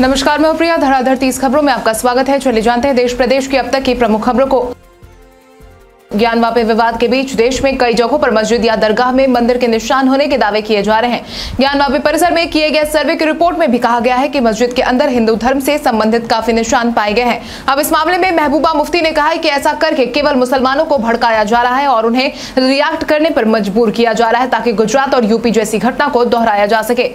नमस्कार, मैं प्रिया। धड़ाधड़ तीस खबरों में आपका स्वागत है। चलिए जानते हैं, देश प्रदेश की अब तक की प्रमुख खबरों को। ज्ञान वापे विवाद के बीच देश में कई जगहों पर मस्जिद या दरगाह में मंदिर के निशान होने के दावे किए जा रहे हैं। ज्ञान वापे परिसर में किए गए सर्वे की रिपोर्ट में भी कहा गया है कि मस्जिद के अंदर हिंदू धर्म से संबंधित काफ़ी निशान पाए गए हैं। अब इस मामले में महबूबा मुफ्ती ने कहा है कि ऐसा करके केवल मुसलमानों को भड़काया जा रहा है और उन्हें रिएक्ट करने पर मजबूर किया जा रहा है ताकि गुजरात और यूपी जैसी घटना को दोहराया जा सके।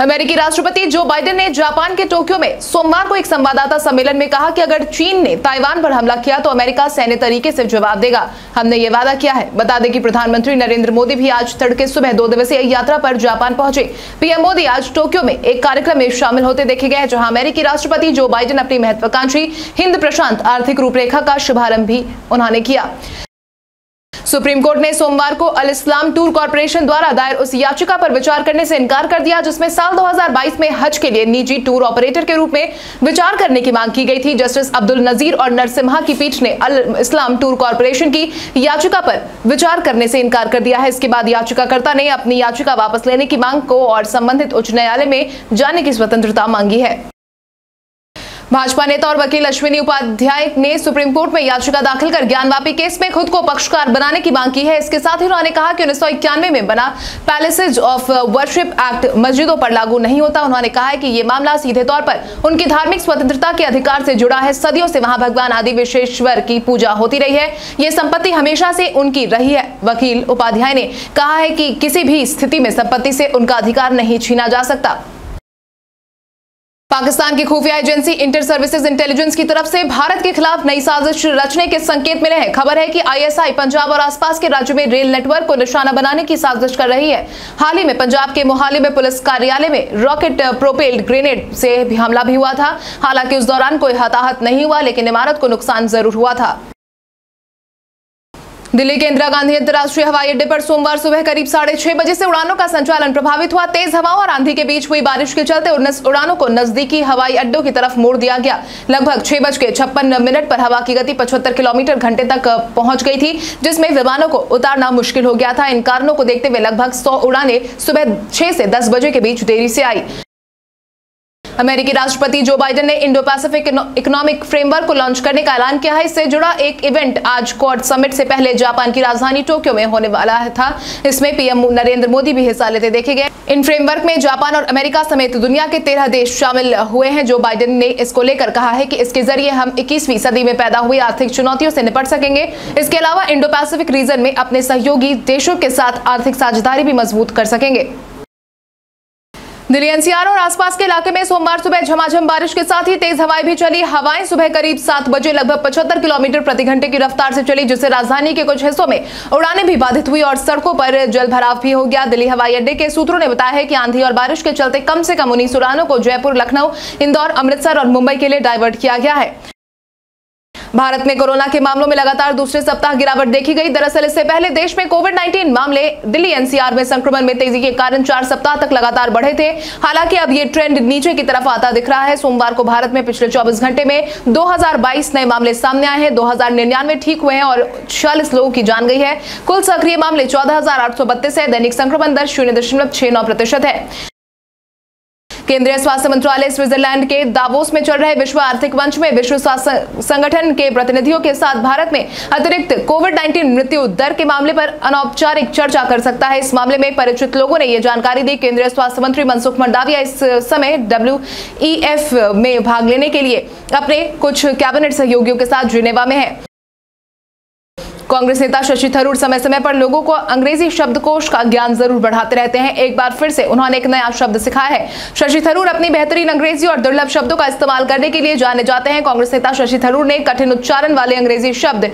अमेरिकी राष्ट्रपति जो बाइडेन ने जापान के टोक्यो में सोमवार को एक संवाददाता सम्मेलन में कहा कि अगर चीन ने ताइवान पर हमला किया तो अमेरिका सैन्य तरीके से जवाब देगा। हमने ये वादा किया है। बता दें कि प्रधानमंत्री नरेंद्र मोदी भी आज तड़के सुबह दो दिवसीय यात्रा पर जापान पहुँचे। पीएम मोदी आज टोक्यो में एक कार्यक्रम में शामिल होते देखे गए जहाँ अमेरिकी राष्ट्रपति जो बाइडेन अपनी महत्वाकांक्षी हिंद प्रशांत आर्थिक रूपरेखा का शुभारंभ भी उन्होंने किया। सुप्रीम कोर्ट ने सोमवार को अल इस्लाम टूर कॉरपोरेशन द्वारा दायर उस याचिका पर विचार करने से इनकार कर दिया, जिसमें साल 2022 में हज के लिए निजी टूर ऑपरेटर के रूप में विचार करने की मांग की गई थी। जस्टिस अब्दुल नजीर और नरसिम्हा की पीठ ने अल इस्लाम टूर कॉरपोरेशन की याचिका पर विचार करने से इनकार कर दिया है। इसके बाद याचिकाकर्ता ने अपनी याचिका वापस लेने की मांग को और संबंधित उच्च न्यायालय में जाने की स्वतंत्रता मांगी है। भाजपा नेता और वकील अश्विनी उपाध्याय ने सुप्रीम कोर्ट में याचिका दाखिल कर ज्ञानवापी केस में खुद को पक्षकार बनाने की मांग की है। इसके साथ ही उन्होंने कहा कि उन्नीस सौ इक्यानवे में बना पैलेसेज ऑफ़ वर्शिप एक्ट मस्जिदों पर लागू नहीं होता। उन्होंने कहा है कि ये मामला सीधे तौर पर उनकी धार्मिक स्वतंत्रता के अधिकार से जुड़ा है। सदियों से वहाँ भगवान आदि विश्वेश्वर की पूजा होती रही है। ये संपत्ति हमेशा से उनकी रही है। वकील उपाध्याय ने कहा है कि किसी भी स्थिति में संपत्ति से उनका अधिकार नहीं छीना जा सकता। पाकिस्तान की खुफिया एजेंसी इंटर सर्विसेज़ इंटेलिजेंस की तरफ़ से भारत के खिलाफ नई साजिश रचने के संकेत मिले हैं। खबर है कि आईएसआई पंजाब और आसपास के राज्यों में रेल नेटवर्क को निशाना बनाने की साजिश कर रही है। हाल ही में पंजाब के मोहाली में पुलिस कार्यालय में रॉकेट प्रोपेल्ड ग्रेनेड से भी हमला भी हुआ था। हालाँकि उस दौरान कोई हताहत नहीं हुआ, लेकिन इमारत को नुकसान ज़रूर हुआ था। दिल्ली के इंदिरा गांधी अंतर्राष्ट्रीय हवाई अड्डे पर सोमवार सुबह करीब साढ़े छह बजे से उड़ानों का संचालन प्रभावित हुआ। तेज हवाओं और आंधी के बीच हुई बारिश के चलते उड़ानों को नजदीकी हवाई अड्डों की तरफ़ मोड़ दिया गया। लगभग छह बज के छप्पन मिनट पर हवा की गति पचहत्तर किलोमीटर घंटे तक पहुँच गई थी, जिसमें विमानों को उतारना मुश्किल हो गया था। इन कारणों को देखते हुए लगभग सौ उड़ाने सुबह छह से दस बजे के बीच देरी से आई। अमेरिकी राष्ट्रपति जो बाइडेन ने इंडो पैसिफिक इकोनॉमिक फ्रेमवर्क को लॉन्च करने का ऐलान किया है। इससे जुड़ा एक इवेंट आज क्वाड समिट से पहले जापान की राजधानी टोक्यो में होने वाला था। इसमें पीएम नरेंद्र मोदी भी हिस्सा लेते देखे गए। इन फ्रेमवर्क में जापान और अमेरिका समेत दुनिया के तेरह देश शामिल हुए हैं, जो बाइडेन ने इसको लेकर कहा है कि इसके ज़रिए हम इक्कीसवीं सदी में पैदा हुई आर्थिक चुनौतियों से निपट सकेंगे। इसके अलावा इंडो पैसिफिक रीजन में अपने सहयोगी देशों के साथ आर्थिक साझेदारी भी मज़बूत कर सकेंगे। दिल्ली एनसीआर और आसपास के इलाके में सोमवार सुबह झमाझम बारिश के साथ ही तेज हवाएँ भी चली। हवाएँ सुबह करीब सात बजे लगभग पचहत्तर किलोमीटर प्रति घंटे की रफ्तार से चली, जिससे राजधानी के कुछ हिस्सों में उड़ानें भी बाधित हुई और सड़कों पर जल भराव भी हो गया। दिल्ली हवाई अड्डे के सूत्रों ने बताया है कि आंधी और बारिश के चलते कम से कम उन्नीस उड़ानों को जयपुर, लखनऊ, इंदौर, अमृतसर और मुंबई के लिए डाइवर्ट किया गया है। भारत में कोरोना के मामलों में लगातार दूसरे सप्ताह गिरावट देखी गई। दरअसल इससे पहले देश में कोविड 19 मामले दिल्ली एनसीआर में संक्रमण में तेज़ी के कारण चार सप्ताह तक लगातार बढ़े थे। हालाँकि अब ये ट्रेंड नीचे की तरफ़ आता दिख रहा है। सोमवार को भारत में पिछले 24 घंटे में 2022 नए मामले सामने आए हैं। दो हज़ार निन्यानवे ठीक हुए हैं और छियालीस लोगों की जान गई है। कुल सक्रिय मामले चौदह है। दैनिक संक्रमण दर शून्य है। केंद्रीय स्वास्थ्य मंत्रालय स्विट्जरलैंड के दावोस में चल रहे विश्व आर्थिक मंच में विश्व स्वास्थ्य संगठन के प्रतिनिधियों के साथ भारत में अतिरिक्त कोविड 19 मृत्यु दर के मामले पर अनौपचारिक चर्चा कर सकता है। इस मामले में परिचित लोगों ने यह जानकारी दी। केंद्रीय स्वास्थ्य मंत्री मनसुख मंडाविया इस समय डब्ल्यूईएफ में भाग लेने के लिए अपने कुछ कैबिनेट सहयोगियों के साथ जिनेवा में है। कांग्रेस नेता शशि थरूर समय समय पर लोगों को अंग्रेज़ी शब्दकोश का ज्ञान ज़रूर बढ़ाते रहते हैं। एक बार फिर से उन्होंने एक नया शब्द सिखाया है। शशि थरूर अपनी बेहतरीन अंग्रेज़ी और दुर्लभ शब्दों का इस्तेमाल करने के लिए जाने जाते हैं। कांग्रेस नेता शशि थरूर ने कठिन उच्चारण वाले अंग्रेज़ी शब्द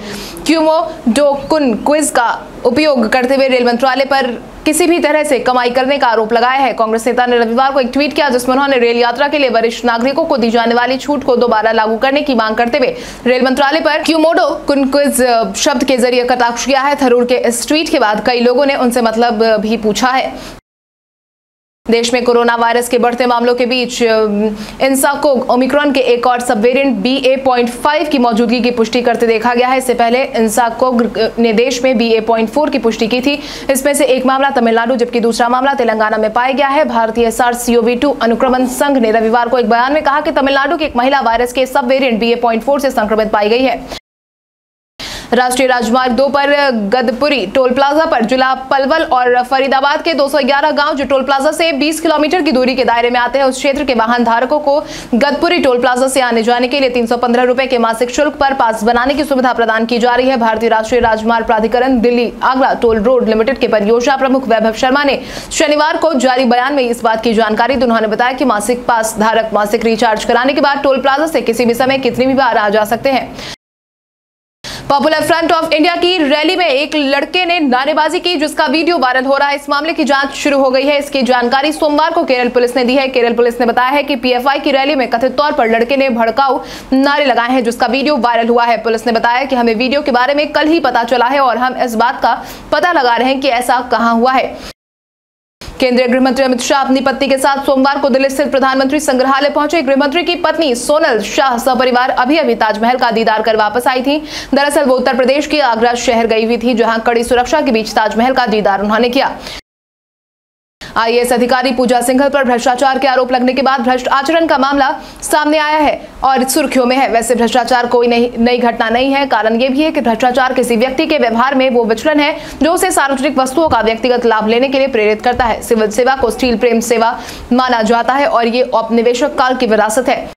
क्यूमो डोकुन क्विज का उपयोग करते हुए रेल मंत्रालय पर किसी भी तरह से कमाई करने का आरोप लगाया है। कांग्रेस नेता ने रविवार को एक ट्वीट किया जिसमें उन्होंने रेल यात्रा के लिए वरिष्ठ नागरिकों को दी जाने वाली छूट को दोबारा लागू करने की मांग करते हुए रेल मंत्रालय पर क्यूमोडो कुनक्विज शब्द के ज़रिए कटाक्ष किया है। थरूर के इस ट्वीट के बाद कई लोगों ने उनसे मतलब भी पूछा है। देश में कोरोना वायरस के बढ़ते मामलों के बीच इंसा को ओमिक्रॉन के एक और सब variant B A point five की मौजूदगी की पुष्टि करते देखा गया है। इससे पहले इंसा को ने देश में बी ए पॉइंट फोर की पुष्टि की थी। इसमें से एक मामला तमिलनाडु, जबकि दूसरा मामला तेलंगाना में पाया गया है। भारतीय सार सीओवी टू अनुक्रमण संघ ने रविवार को एक बयान में कहा कि तमिलनाडु की एक महिला वायरस के सब variant B A point four से संक्रमित पाई गई है। राष्ट्रीय राजमार्ग दो पर गदपुरी टोल प्लाजा पर जिला पलवल और फरीदाबाद के 211 गाँव जो टोल प्लाजा से 20 किलोमीटर की दूरी के दायरे में आते हैं, उस क्षेत्र के वाहन धारकों को गदपुरी टोल प्लाजा से आने जाने के लिए तीन सौ पंद्रह रुपए के मासिक शुल्क पर पास बनाने की सुविधा प्रदान की जा रही है। भारतीय राष्ट्रीय राजमार्ग प्राधिकरण Delhi Agra toll road limited के परियोजना प्रमुख वैभव शर्मा ने शनिवार को जारी बयान में इस बात की जानकारी दी। उन्होंने बताया कि मासिक पास धारक मासिक रिचार्ज कराने के बाद टोल प्लाजा से किसी भी समय कितनी भी बार आ जा सकते हैं। पॉपुलर फ्रंट ऑफ़ इंडिया की रैली में एक लड़के ने नारेबाजी की, जिसका वीडियो वायरल हो रहा है। इस मामले की जाँच शुरू हो गई है। इसकी जानकारी सोमवार को केरल पुलिस ने दी है। केरल पुलिस ने बताया है कि पीएफआई की रैली में कथित तौर पर लड़के ने भड़काऊ नारे लगाए हैं, जिसका वीडियो वायरल हुआ है। पुलिस ने बताया कि हमें वीडियो के बारे में कल ही पता चला है और हम इस बात का पता लगा रहे हैं कि ऐसा कहाँ हुआ है। केंद्रीय गृह मंत्री अमित शाह अपनी पत्नी के साथ सोमवार को दिल्ली स्थित प्रधानमंत्री संग्रहालय पहुँचे। गृह मंत्री की पत्नी सोनल शाह सपरिवार अभी अभी ताजमहल का दीदार कर वापस आई थी। दरअसल वो उत्तर प्रदेश के आगरा शहर गई हुई थी, जहाँ कड़ी सुरक्षा के बीच ताजमहल का दीदार उन्होंने किया। आईएएस अधिकारी पूजा सिंघल पर भ्रष्टाचार के आरोप लगने के बाद भ्रष्ट आचरण का मामला सामने आया है और सुर्खियों में है। वैसे भ्रष्टाचार कोई नई घटना नहीं है। कारण ये भी है कि भ्रष्टाचार किसी व्यक्ति के व्यवहार में वो विचलन है जो उसे सार्वजनिक वस्तुओं का व्यक्तिगत लाभ लेने के लिए प्रेरित करता है। सिविल सेवा को स्टील प्रेम सेवा माना जाता है और ये औपनिवेशक काल की विरासत है।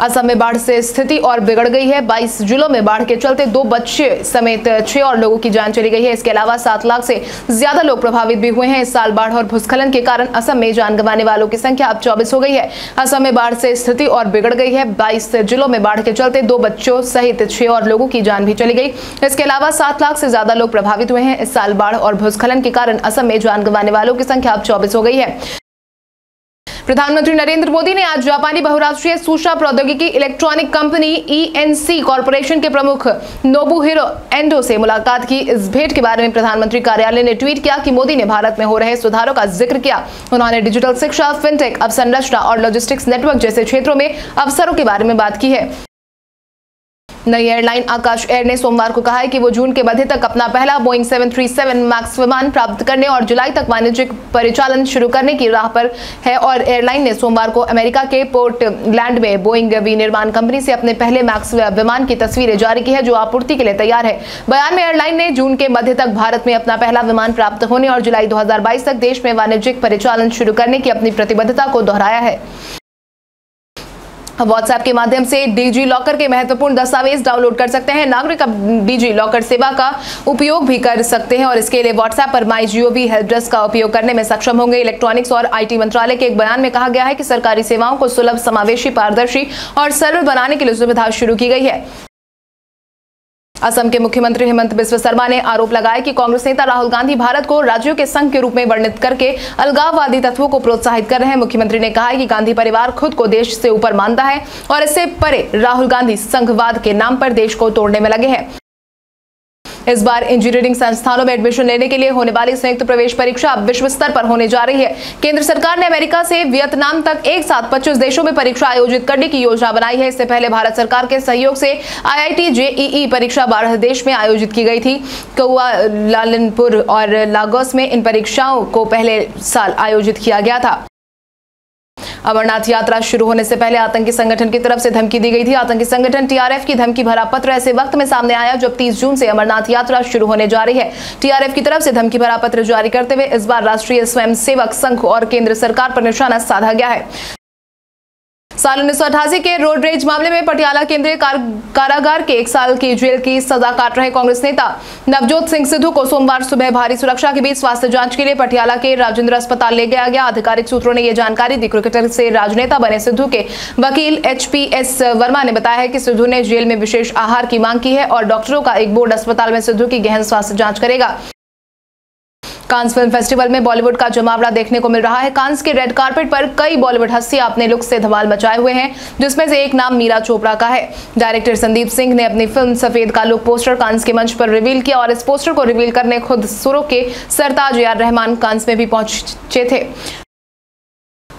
असम में बाढ़ से स्थिति और बिगड़ गई है। 22 जिलों में बाढ़ के चलते दो बच्चे समेत छह और लोगों की जान चली गई है। इसके अलावा सात लाख से ज़्यादा लोग प्रभावित भी हुए हैं। इस साल बाढ़ और भूस्खलन के कारण असम में जान गंवाने वालों की संख्या अब चौबीस हो गई है। असम में बाढ़ से स्थिति और बिगड़ गई है। बाईस जिलों में बाढ़ के चलते दो बच्चों सहित छह और लोगों की जान भी चली गई। इसके अलावा सात लाख से ज़्यादा लोग प्रभावित हुए हैं। इस साल बाढ़ और भूस्खलन के कारण असम में जान गंवाने वालों की संख्या अब चौबीस हो गई है। प्रधानमंत्री नरेंद्र मोदी ने आज जापानी बहुराष्ट्रीय सूचना प्रौद्योगिकी इलेक्ट्रॉनिक कंपनी ईएनसी कॉरपोरेशन के प्रमुख नोबुहिरो एंडो से मुलाकात की। इस भेंट के बारे में प्रधानमंत्री कार्यालय ने ट्वीट किया कि मोदी ने भारत में हो रहे सुधारों का ज़िक्र किया। उन्होंने डिजिटल शिक्षा, फिनटेक, अवसंरचना और लॉजिस्टिक्स नेटवर्क जैसे क्षेत्रों में अवसरों के बारे में बात की है। नई एयरलाइन आकाश एयर ने सोमवार को कहा है कि वो जून के मध्य तक अपना पहला बोइंग 737 मैक्स विमान प्राप्त करने और जुलाई तक वाणिज्यिक परिचालन शुरू करने की राह पर है और एयरलाइन ने सोमवार को अमेरिका के पोर्ट लैंड में बोइंग विनिर्माण कंपनी से अपने पहले मैक्स विमान की तस्वीरें जारी की है, जो आपूर्ति के लिए तैयार है। बयान में एयरलाइन ने जून के मध्य तक भारत में अपना पहला विमान प्राप्त होने और जुलाई दो हज़ार बाईस तक देश में वाणिज्यिक परिचालन शुरू करने की अपनी प्रतिबद्धता को दोहराया है। व्हाट्सएप के माध्यम से डिजी लॉकर के महत्वपूर्ण दस्तावेज़ डाउनलोड कर सकते हैं। नागरिक अब डिजी लॉकर सेवा का उपयोग भी कर सकते हैं और इसके लिए व्हाट्सएप पर माई भी हेल्प डेस्क का उपयोग करने में सक्षम होंगे। इलेक्ट्रॉनिक्स और आईटी मंत्रालय के एक बयान में कहा गया है कि सरकारी सेवाओं को सुलभ, समावेशी, पारदर्शी और सरल बनाने के लिए सुविधा शुरू की गई है। असम के मुख्यमंत्री हेमंत बिस्व शर्मा ने आरोप लगाया कि कांग्रेस नेता राहुल गांधी भारत को राज्यों के संघ के रूप में वर्णित करके अलगाववादी तत्वों को प्रोत्साहित कर रहे हैं। मुख्यमंत्री ने कहा कि गांधी परिवार खुद को देश से ऊपर मानता है और इससे परे राहुल गांधी संघवाद के नाम पर देश को तोड़ने में लगे हैं। इस बार इंजीनियरिंग संस्थानों में एडमिशन लेने के लिए होने वाली संयुक्त प्रवेश परीक्षा अब विश्व स्तर पर होने जा रही है। केंद्र सरकार ने अमेरिका से वियतनाम तक एक साथ पच्चीस देशों में परीक्षा आयोजित करने की योजना बनाई है। इससे पहले भारत सरकार के सहयोग से आईआईटी जेईई परीक्षा बारह देश में आयोजित की गई थी। कौआ लालनपुर और लागोस में इन परीक्षाओं को पहले साल आयोजित किया गया था। अमरनाथ यात्रा शुरू होने से पहले आतंकी संगठन की तरफ़ से धमकी दी गई थी। आतंकी संगठन टीआरएफ की धमकी भरा पत्र ऐसे वक्त में सामने आया जब 30 जून से अमरनाथ यात्रा शुरू होने जा रही है। टीआरएफ की तरफ़ से धमकी भरा पत्र जारी करते हुए इस बार राष्ट्रीय स्वयंसेवक संघ और केंद्र सरकार पर निशाना साधा गया है। साल उन्नीस सौ अठासी के रोड रेज मामले में पटियाला केंद्रीय कारागार के एक साल की जेल की सजा काट रहे कांग्रेस नेता नवजोत सिंह सिद्धू को सोमवार सुबह भारी सुरक्षा के बीच स्वास्थ्य जाँच के लिए पटियाला के राजेंद्र अस्पताल ले गया गया। आधिकारिक सूत्रों ने यह जानकारी दी। क्रिकेटर से राजनेता बने सिद्धू के वकील एचपीएस वर्मा ने बताया कि सिद्धू ने जेल में विशेष आहार की मांग की है और डॉक्टरों का एक बोर्ड अस्पताल में सिद्धू की गहन स्वास्थ्य जाँच करेगा। कांस फ़िल्म फेस्टिवल में बॉलीवुड का जमावड़ा देखने को मिल रहा है, कांस के रेड कार्पेट पर कई बॉलीवुड हस्ती अपने लुक से धमाल मचाए हुए हैं, जिसमें से एक नाम मीरा चोपड़ा का है। डायरेक्टर संदीप सिंह ने अपनी फ़िल्म सफ़ेद का लुक पोस्टर कांस के मंच पर रिवील किया और इस पोस्टर को रिवील करने खुद सुरों के सरताज यार रहमान कांस में भी पहुँचे थे।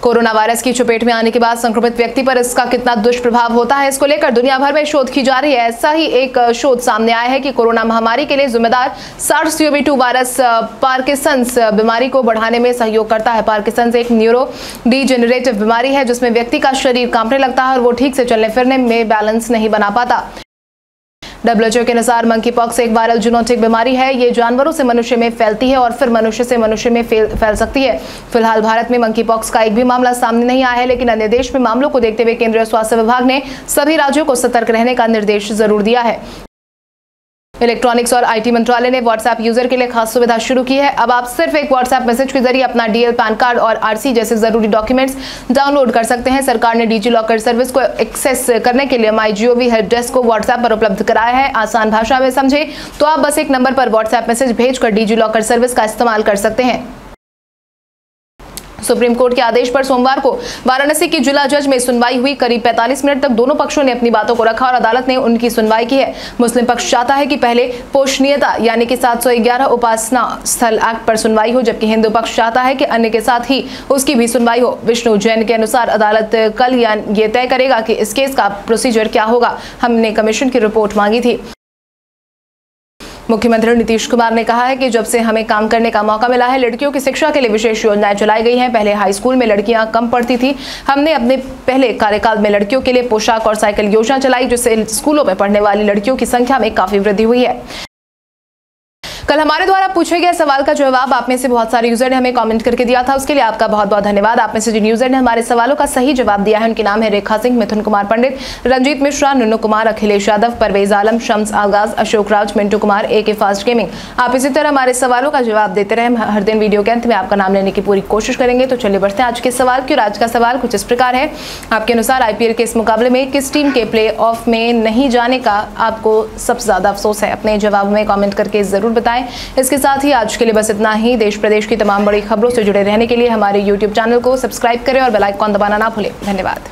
कोरोना वायरस की चपेट में आने के बाद संक्रमित व्यक्ति पर इसका कितना दुष्प्रभाव होता है, इसको लेकर दुनिया भर में शोध की जा रही है। ऐसा ही एक शोध सामने आया है कि कोरोना महामारी के लिए जिम्मेदार सार्स टू वायरस पार्किसंस बीमारी को बढ़ाने में सहयोग करता है। पार्किसंस एक न्यूरो डीजेनरेटिव बीमारी है, जिसमें व्यक्ति का शरीर कांपने लगता है और वो ठीक से चलने फिरने में बैलेंस नहीं बना पाता। डब्ल्यूएचओ के अनुसार मंकी पॉक्स एक वायरल जुनोटिक बीमारी है। ये जानवरों से मनुष्य में फैलती है और फिर मनुष्य से मनुष्य में फैल सकती है। फ़िलहाल भारत में मंकी पॉक्स का एक भी मामला सामने नहीं आया है, लेकिन अन्य देश में मामलों को देखते हुए केंद्रीय स्वास्थ्य विभाग ने सभी राज्यों को सतर्क रहने का निर्देश ज़रूर दिया है। इलेक्ट्रॉनिक्स और आईटी मंत्रालय ने व्हाट्सएप यूज़र के लिए खास सुविधा शुरू की है। अब आप सिर्फ़ एक व्हाट्सएप मैसेज के ज़रिए अपना डीएल पैन कार्ड और आरसी जैसे ज़रूरी डॉक्यूमेंट्स डाउनलोड कर सकते हैं। सरकार ने डिजी लॉकर सर्विस को एक्सेस करने के लिए माई जीओवी हेल्प डेस्क को व्हाट्सएप पर उपलब्ध कराया है। आसान भाषा में समझे तो आप बस एक नंबर पर व्हाट्सएप मैसेज भेजकर डिजी लॉकर सर्विस का इस्तेमाल कर सकते हैं। सुप्रीम कोर्ट के आदेश पर सोमवार को वाराणसी की जिला जज में सुनवाई हुई। करीब 45 मिनट तक दोनों पक्षों ने अपनी बातों को रखा और अदालत ने उनकी सुनवाई की है। मुस्लिम पक्ष चाहता है कि पहले पोषणीयता यानी कि 711 उपासना स्थल एक्ट पर सुनवाई हो, जबकि हिंदू पक्ष चाहता है कि अन्य के साथ ही उसकी भी सुनवाई हो। विष्णु जैन के अनुसार अदालत कल ये तय करेगा कि इस केस का प्रोसीजर क्या होगा। हमने कमीशन की रिपोर्ट मांगी थी। मुख्यमंत्री नीतीश कुमार ने कहा है कि जब से हमें काम करने का मौका मिला है, लड़कियों की शिक्षा के लिए विशेष योजनाएँ चलाई गई हैं। पहले हाई स्कूल में लड़कियाँ कम पढ़ती थी। हमने अपने पहले कार्यकाल में लड़कियों के लिए पोशाक और साइकिल योजना चलाई, जिससे स्कूलों में पढ़ने वाली लड़कियों की संख्या में काफ़ी वृद्धि हुई है। कल हमारे द्वारा पूछे गए सवाल का जवाब आप में से बहुत सारे यूज़र ने हमें कमेंट करके दिया था। उसके लिए आपका बहुत बहुत धन्यवाद। आप में से जिन यूज़र ने हमारे सवालों का सही जवाब दिया है, उनके नाम है रेखा सिंह, मिथुन कुमार पंडित, रंजीत मिश्रा, नुनू कुमार, अखिलेश यादव, परवेज आलम, शम्स आगाज़ अशोक राज, मिंटू कुमार ए के फास्ट गेमिंग आप इसी तरह हमारे सवालों का जवाब देते रहे। हर दिन वीडियो के अंत में आपका नाम लेने की पूरी कोशिश करेंगे। तो चलिए बढ़ते हैं आज के सवाल की। आज का सवाल कुछ इस प्रकार है। आपके अनुसार आईपीएल के इस मुकाबले में किस टीम के प्ले ऑफ़ में नहीं जाने का आपको सबसे ज़्यादा अफसोस है? अपने जवाब में कॉमेंट करके ज़रूर बताएँ। इसके साथ साथ ही आज के लिए बस इतना ही। देश प्रदेश की तमाम बड़ी खबरों से जुड़े रहने के लिए हमारे यूट्यूब चैनल को सब्सक्राइब करें और बेलाइकॉन दबाना ना भूलें। धन्यवाद।